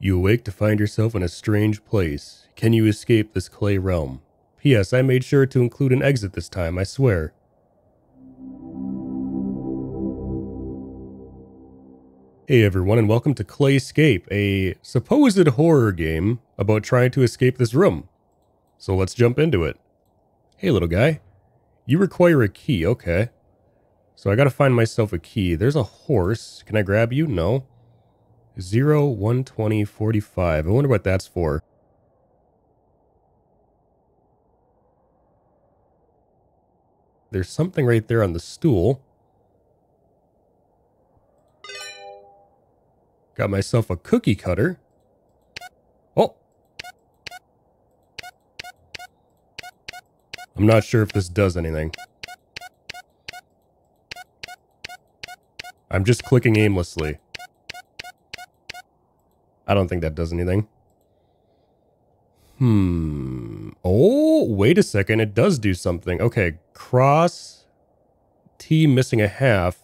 You awake to find yourself in a strange place. Can you escape this clay realm? P.S. I made sure to include an exit this time, I swear. Hey everyone, and welcome to Clayscape, a supposed horror game about trying to escape this room. So let's jump into it. Hey little guy, you require a key, okay. So I gotta find myself a key. There's a horse. Can I grab you? No. 0, 120, 45. I wonder what that's for. There's something right there on the stool. Got myself a cookie cutter. Oh! I'm not sure if this does anything. I'm just clicking aimlessly. I don't think that does anything. Hmm. Oh, wait a second. It does do something. Okay. Cross. T missing a half.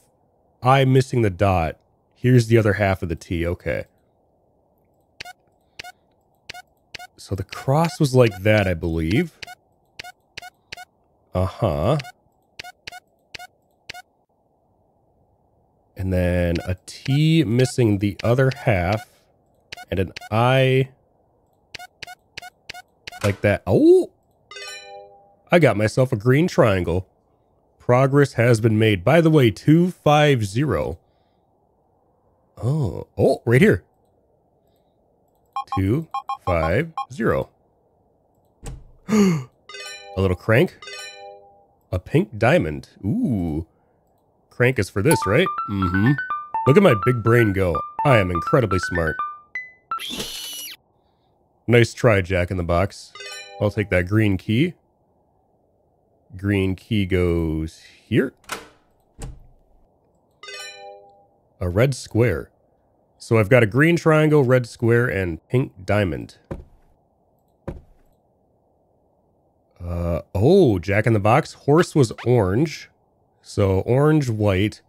I missing the dot. Here's the other half of the T. Okay. So the cross was like that, I believe. Uh-huh. And then a T missing the other half and an I like that. Oh, I got myself a green triangle. Progress has been made. By the way, 250. Oh, oh, right here. 250. a little crank. A pink diamond. Ooh. Crank is for this, right? Mm-hmm. Look at my big brain go. I am incredibly smart. Nice try, Jack in the Box. I'll take that green key. Green key goes here. A red square. So I've got a green triangle, red square, and pink diamond. Uh, oh, Jack in the Box. Horse was orange. So orange, white.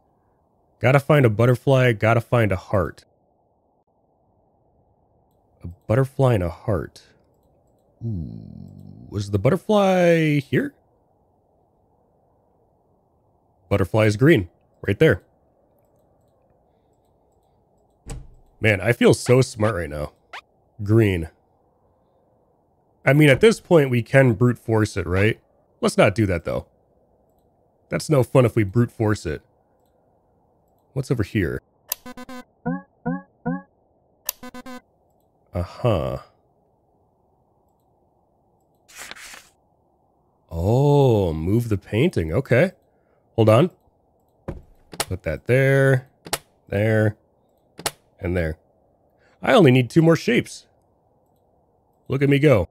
Gotta find a butterfly, gotta find a heart. A butterfly and a heart. Ooh, was the butterfly here? Butterfly is green, right there. Man, I feel so smart right now. Green. I mean, at this point, we can brute force it, right? Let's not do that, though. That's no fun if we brute force it. What's over here? Uh-huh. Oh, move the painting. Okay. Hold on. Put that there, there, and there. I only need two more shapes. Look at me go.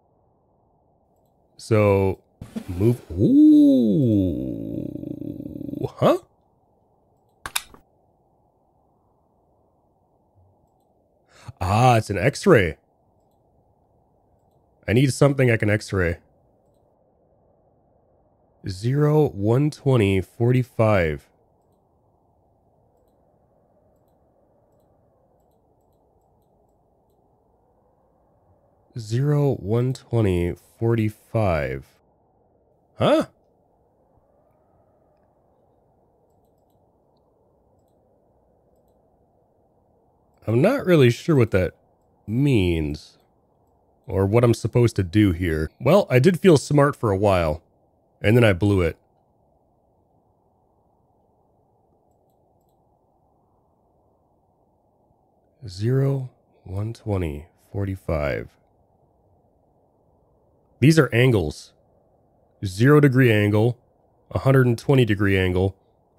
So, move. Ooh. Huh? Ah, it's an x-ray. I need something I can x-ray. 0, 120, 45. Zero, one twenty, forty-five. Huh? I'm not really sure what that means. Or what I'm supposed to do here. Well, I did feel smart for a while. And then I blew it. Zero, 120, 45. These are angles. Zero degree angle, 120 degree angle,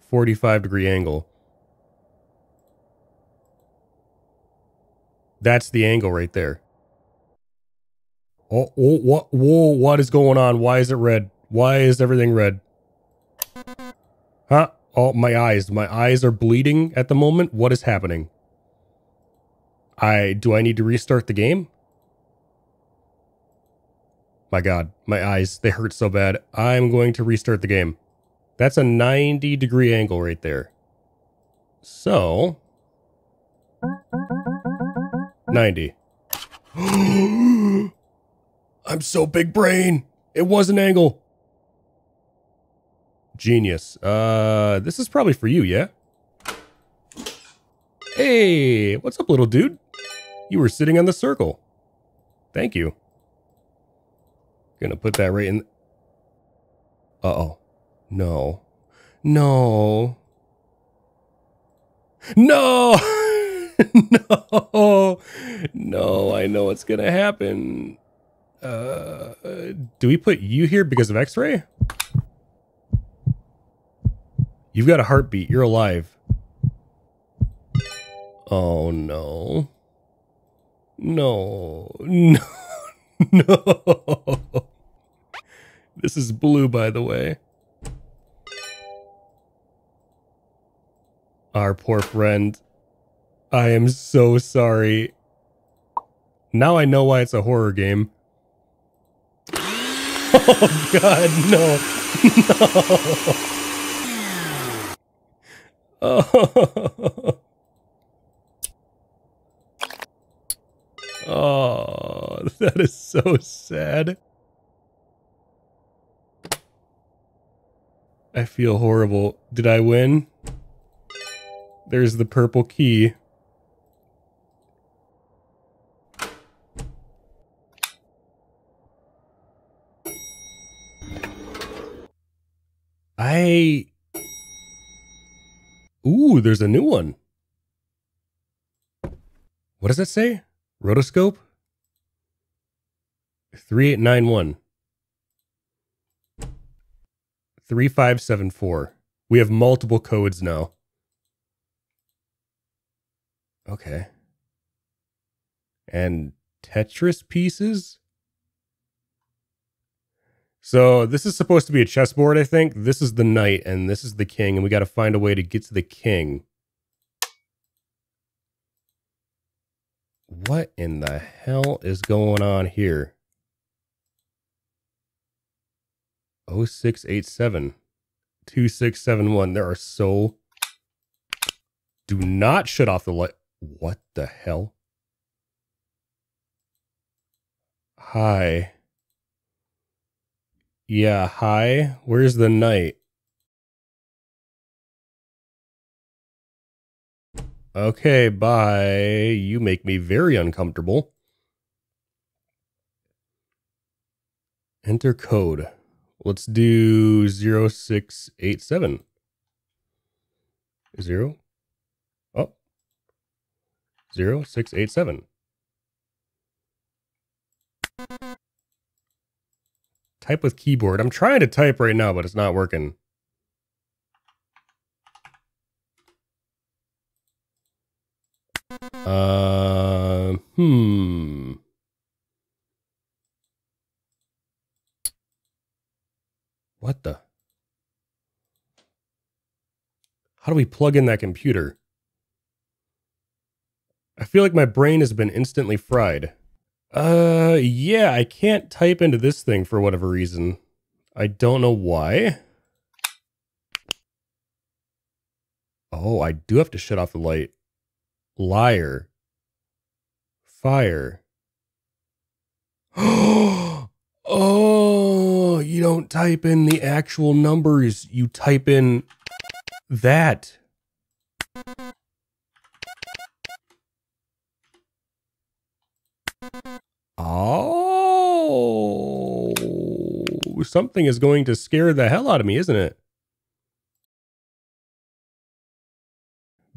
45 degree angle. That's the angle right there. Oh, oh, what, whoa, what is going on? Why is it red? Why is everything red? Huh? Oh, my eyes. My eyes are bleeding at the moment. What is happening? I, do I need to restart the game? My God, my eyes, they hurt so bad. I'm going to restart the game. That's a 90 degree angle right there. So, 90. I'm so big brain. It was an angle. Genius. Uh, this is probably for you, yeah? Hey, what's up, little dude? You were sitting on the circle. Thank you. Gonna put that right in. Uh-oh. No. No. No! no! No, I know what's gonna happen. Uh, do we put you here because of x-ray? You've got a heartbeat. You're alive. Oh, no. No. No. no. This is blue, by the way. Our poor friend. I am so sorry. Now I know why it's a horror game. Oh god, no. No. Oh. Oh, that is so sad. I feel horrible. Did I win? There's the purple key. I... Ooh, there's a new one. What does that say? Rotoscope? 3891. 3574. We have multiple codes now. Okay. And Tetris pieces? So this is supposed to be a chessboard, I think. This is the knight and this is the king, and we got to find a way to get to the king. What in the hell is going on here? 0687 2671. There are so. Do not shut off the light. What the hell? Hi. Yeah, hi. Where's the knight? Okay, bye. You make me very uncomfortable. Enter code. Let's do 0687. Zero. Oh. 0687. Type with keyboard. I'm trying to type right now, but it's not working. Uh, hmm. What the? How do we plug in that computer? I feel like my brain has been instantly fried. Uh, yeah, I can't type into this thing for whatever reason. I don't know why. Oh, I do have to shut off the light liar, fire. oh, you don't type in the actual numbers, you type in that. Oh, something is going to scare the hell out of me, isn't it?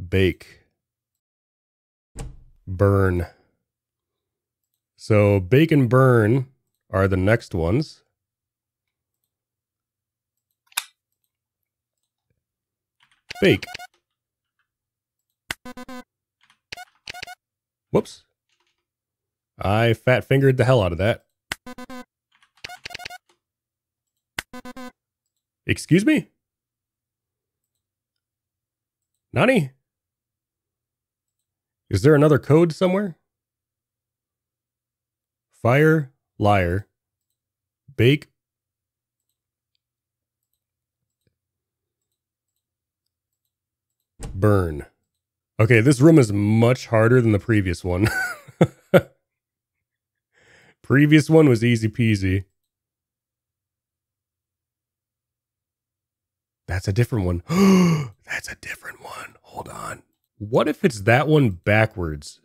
Bake burn. So bake and burn are the next ones. Bake. Whoops. I fat fingered the hell out of that. Excuse me? Nani? Is there another code somewhere? Fire, liar, bake, burn. Okay, this room is much harder than the previous one. Previous one was easy peasy. That's a different one. That's a different one. Hold on. What if it's that one backwards?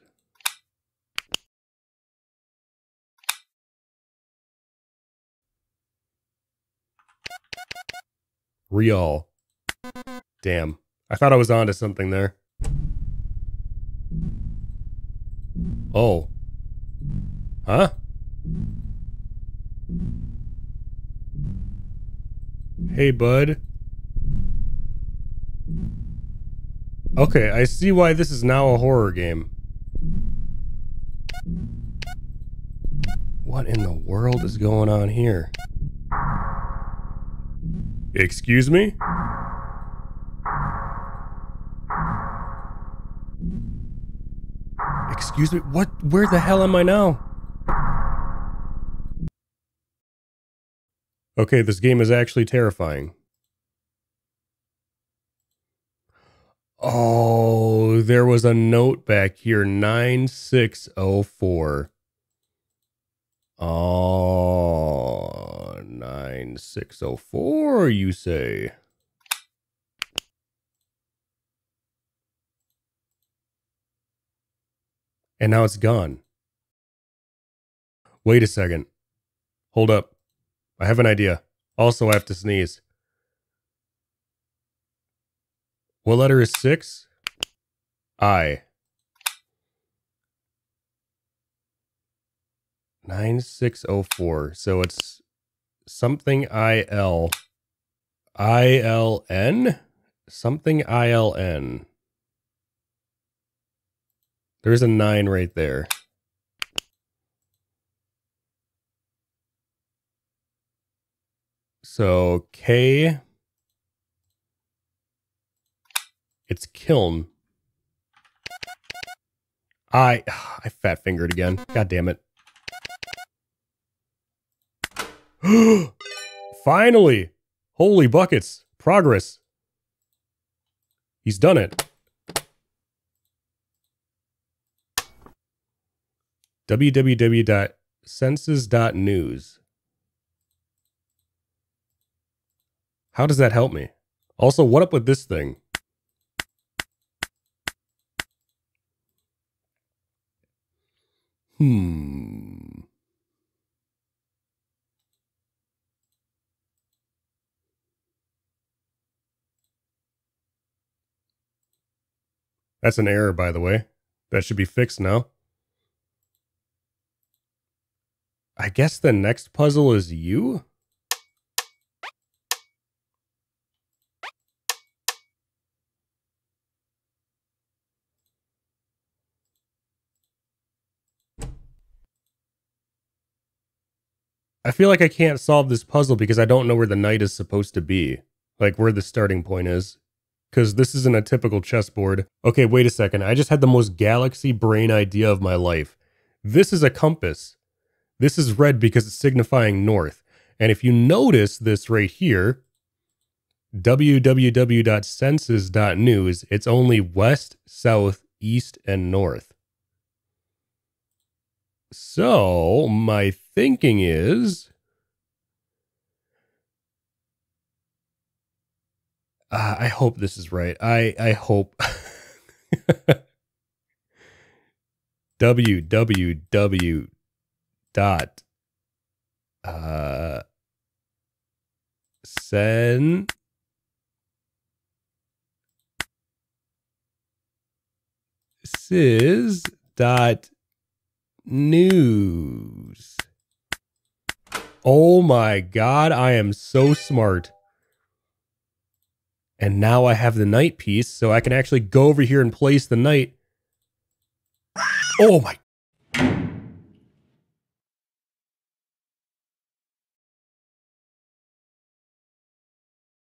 Real. Damn. I thought I was onto something there. Oh. Huh? Hey, bud. Okay, I see why this is now a horror game. What in the world is going on here? Excuse me? Excuse me? What? Where the hell am I now? Okay, this game is actually terrifying. Oh, there was a note back here 9604. Oh, 9604, you say? And now it's gone. Wait a second. Hold up. I have an idea. Also, I have to sneeze. What letter is six? I. 9604. So it's something IL. ILN? Something ILN. There's a 9 right there. So K. It's kiln. I I fat fingered again. God damn it. Finally! Holy buckets. Progress. He's done it. www.census.news. How does that help me? Also, what up with this thing? Hmm. That's an error, by the way. That should be fixed now. I guess the next puzzle is you? I feel like I can't solve this puzzle because I don't know where the knight is supposed to be. Like where the starting point is. Because this isn't a typical chessboard. Okay, wait a second. I just had the most galaxy brain idea of my life. This is a compass. This is red because it's signifying north. And if you notice this right here, www.census.news, it's only west, south, east, and north. So, my thinking is uh, I hope this is right. I I hope www dot uh send sis dot news. Oh my god, I am so smart. And now I have the knight piece, so I can actually go over here and place the knight. Oh my.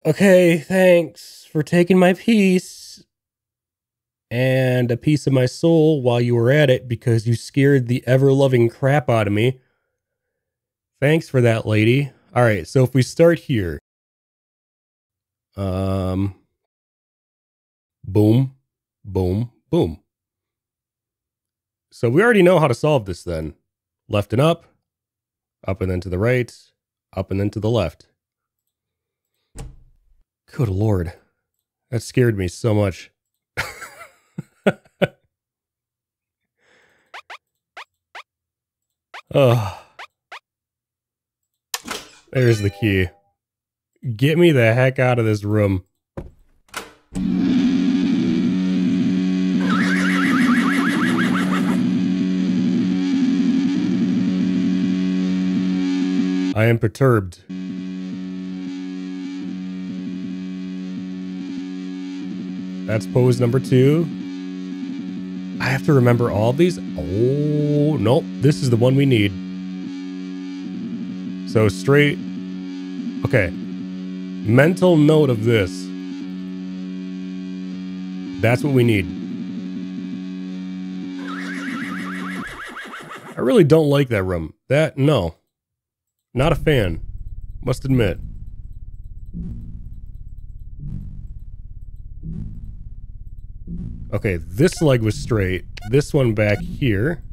Okay, thanks for taking my piece and a piece of my soul while you were at it because you scared the ever loving crap out of me. Thanks for that, lady. All right, so if we start here, um, boom, boom, boom. So we already know how to solve this then. Left and up, up and then to the right, up and then to the left. Good lord. That scared me so much. oh. There's the key. Get me the heck out of this room. I am perturbed. That's pose number two. I have to remember all these. Oh, nope. This is the one we need. So straight. Okay. Mental note of this. That's what we need. I really don't like that room. That, no. Not a fan. Must admit. Okay, this leg was straight. This one back here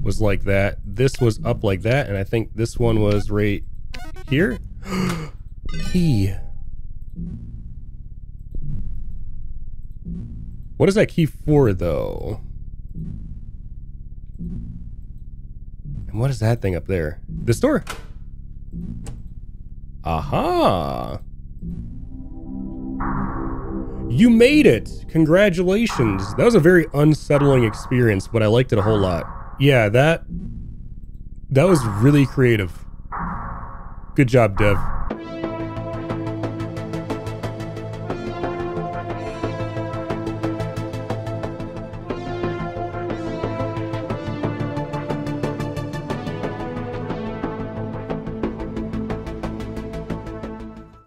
was like that. This was up like that. And I think this one was right here. key. What is that key for, though? And what is that thing up there? This door? Aha! You made it! Congratulations. That was a very unsettling experience, but I liked it a whole lot. Yeah, that... That was really creative. Good job, Dev.